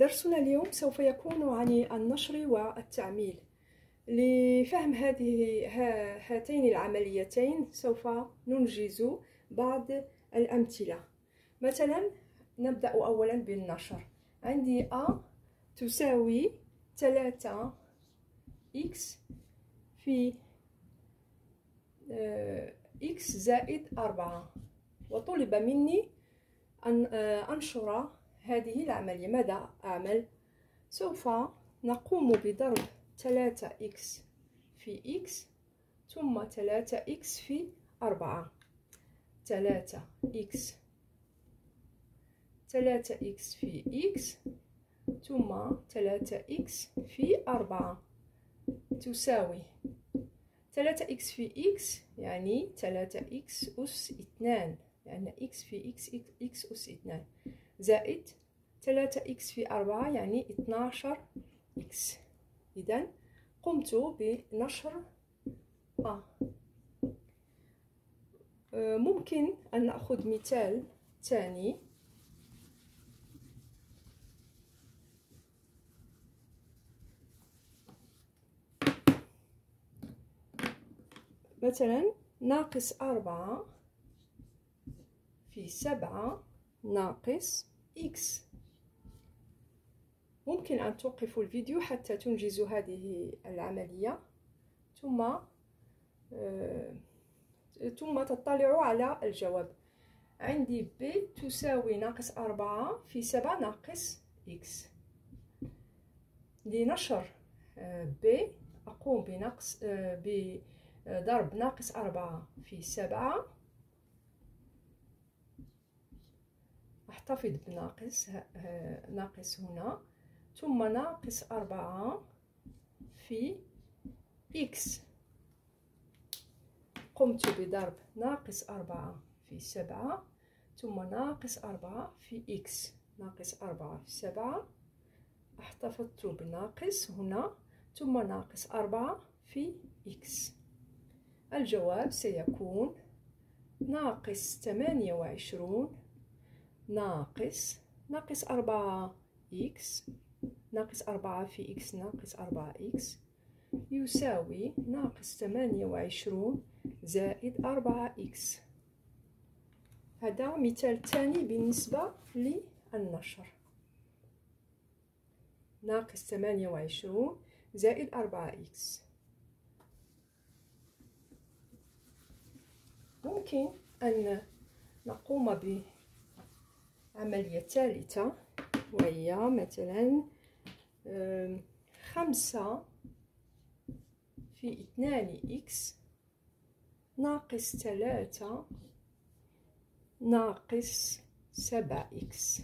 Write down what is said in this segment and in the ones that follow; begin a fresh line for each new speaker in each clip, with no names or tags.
درسنا اليوم سوف يكون عن النشر والتعميل. لفهم هذه هاتين العمليتين سوف ننجز بعض الأمثلة. مثلا نبدأ أولا بالنشر. عندي A تساوي 3 x في x زائد 4 وطلب مني أن أنشر هذه العملية. ماذا أعمل؟ سوف نقوم بضرب 3x في x ثم 3x في 4 3x 3x في x ثم 3x في 4 تساوي 3x في x يعني 3x أس 2 لأن x في x x أس 2 زائد 3 إكس في 4 يعني 12 إكس. إذا قمت بنشر أ آه، ممكن أن نأخذ مثال ثاني. مثلا ناقص أربعة في سبعة ناقص إكس ممكن أن توقفوا الفيديو حتى تنجزوا هذه العملية. ثم آه ثم تطلعوا على الجواب. عندي ب تساوي ناقص أربعة في سبعة ناقص إكس لنشر آه ب أقوم بنقص آه بضرب ناقص أربعة في سبعة. أحتفظ بناقص ناقص هنا ثم ناقص أربعة في إكس قمت بضرب ناقص أربعة في سبعة ثم ناقص أربعة في إكس ناقص أربعة في سبعة. احتفظت بناقص هنا ثم ناقص أربعة في إكس الجواب سيكون ناقص ثمانية وعشرون ناقص ناقص أربعة إكس ناقص أربعة في إكس ناقص أربعة إكس يساوي ناقص ثمانية وعشرون زائد أربعة إكس. هذا مثال ثاني بالنسبة للنشر. ناقص ثمانية وعشرون زائد أربعة إكس. ممكن أن نقوم بعملية ثالثة وهي مثلا خمسة في اثنان إكس ناقص ثلاثة ناقص سبعة إكس.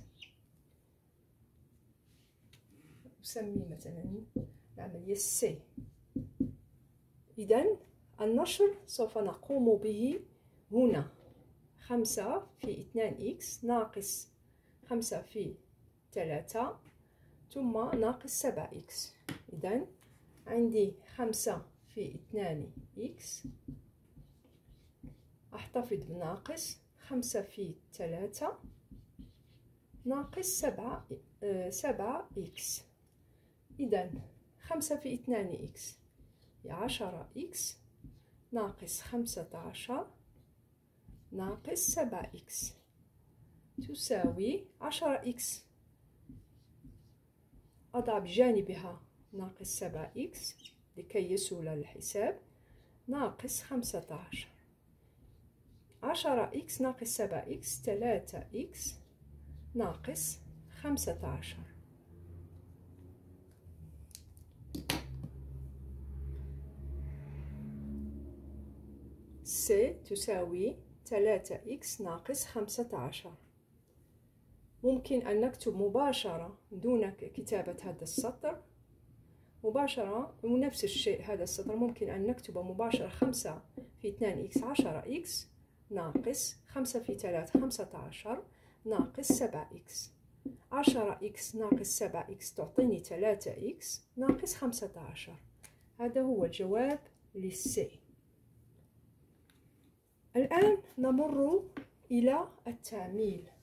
أسمي مثلا العملية سي إذا النشر سوف نقوم به هنا. خمسة في اثنان إكس ناقص خمسة في ثلاثة ثم ناقص سبعة إكس. إذا عندي خمسة في اثنان إكس. أحتفظ بناقص خمسة في ثلاثة ناقص سبعة آه سبعة إكس. إذا خمسة في اثنان إكس عشرة إكس ناقص خمسة عشر ناقص سبعة إكس. تساوي عشرة إكس أضع بجانبها ناقص سبعة إكس لكي يسهل الحساب ناقص خمسة عشر. عشرة إكس ناقص سبعة إكس ثلاثة إكس ناقص خمسة عشر. س تساوي ثلاثة إكس ناقص خمسة عشر. ممكن أن نكتب مباشرة دون كتابة هذا السطر. مباشرة ونفس الشيء هذا السطر ممكن أن نكتب مباشرة خمسة في اثنان إكس عشرة إكس ناقص خمسة في ثلاثة خمسة عشر ناقص سبعة إكس. عشرة إكس ناقص سبعة إكس تعطيني ثلاثة إكس ناقص خمسة عشر. هذا هو الجواب للسي. الآن نمر إلى التعميل.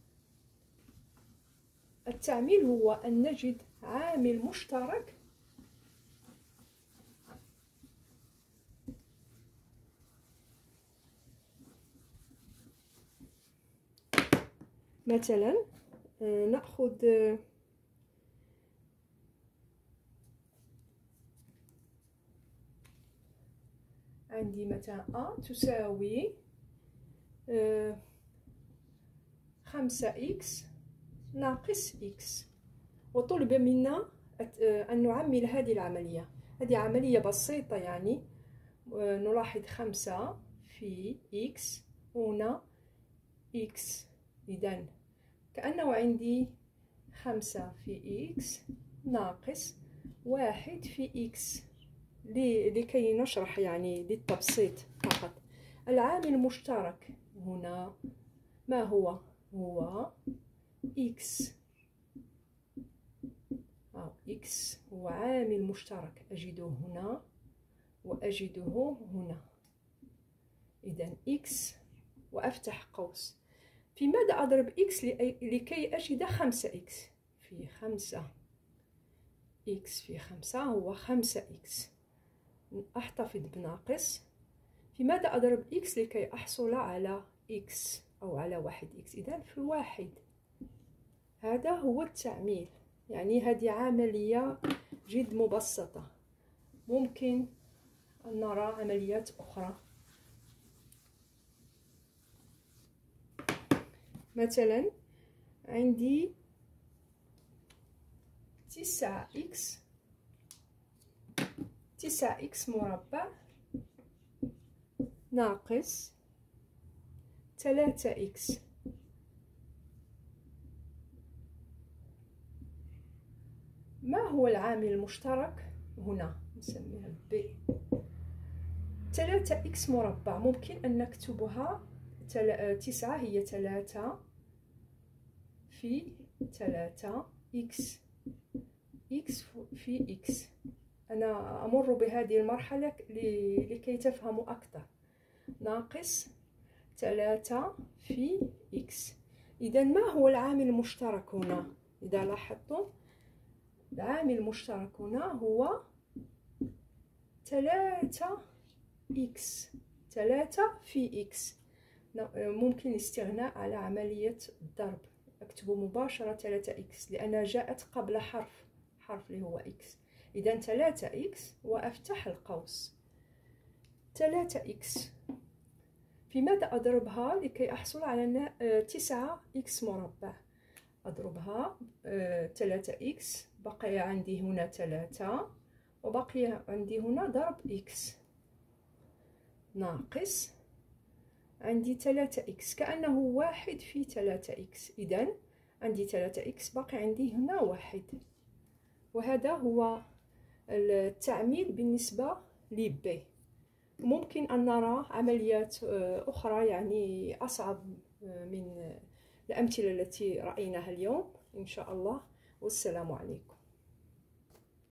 التعميل هو أن نجد عامل مشترك. مثلا آه، نأخذ آه، عندي مثلا أ تساوي آه، خمسة إكس ناقص إكس وطلب منا أن نعمل هذه العملية. هذه عملية بسيطة يعني. نلاحظ خمسة في إكس. هنا إكس. إذا كأنه عندي خمسة في إكس ناقص واحد في إكس. لكي نشرح يعني للتبسيط فقط. العامل المشترك هنا. ما هو؟ هو إكس أو إكس هو عامل مشترك. أجده هنا وأجده هنا. إذا إكس وأفتح قوس. في ماذا أضرب إكس لكي أجد خمسة إكس في خمسة. إكس في خمسة هو خمسة إكس أحتفظ بناقص. في ماذا أضرب إكس لكي أحصل على إكس أو على واحد إكس إذا في واحد. هذا هو التعميل. يعني هذه عملية جد مبسطة. ممكن أن نرى عمليات أخرى. مثلا عندي تسعة إكس تسعة إكس مربع ناقص ثلاثة إكس. ما هو العامل المشترك هنا؟ نسميها ب. ثلاثة إكس مربع. ممكن أن نكتبها تسعة هي ثلاثة في ثلاثة إكس. إكس في إكس. أنا أمر بهذه المرحلة لكي تفهموا أكثر. ناقص ثلاثة في إكس. إذا ما هو العامل المشترك هنا؟ إذا لاحظتم العامل المشترك هنا هو ثلاثة إكس. ثلاثة في إكس. ممكن الاستغناء على عملية الضرب أكتب مباشرة ثلاثة إكس لأنها جاءت قبل حرف حرف اللي هو إكس. إذا ثلاثة إكس وأفتح القوس. ثلاثة إكس. في ماذا أضربها لكي أحصل على آه، تسعة إكس مربع؟ أضربها آه، ثلاثة إكس بقي عندي هنا ثلاثة وبقي عندي هنا ضرب إكس ناقص. عندي ثلاثة إكس كأنه واحد في ثلاثة إكس إذا عندي ثلاثة إكس باقي عندي هنا واحد. وهذا هو التعميل بالنسبة لب. ممكن أن نرى عمليات آه، أخرى يعني أصعب آه، من الأمثلة التي رأيناها اليوم. إن شاء الله. والسلام عليكم.